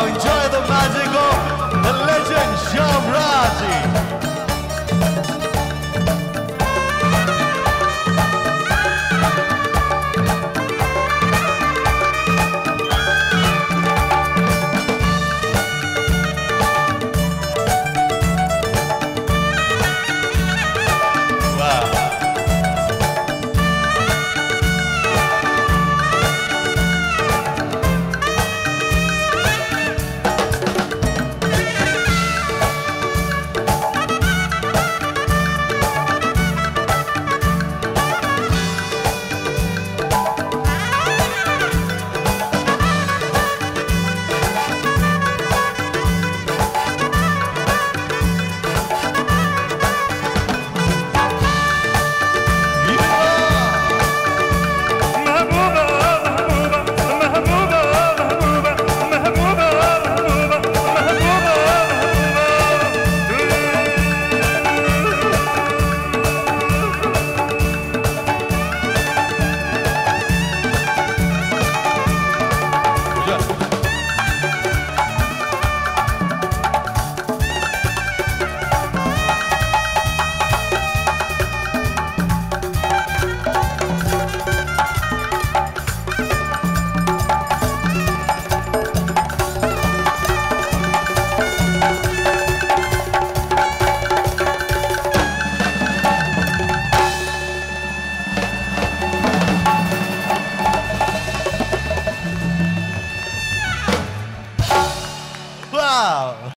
Oh,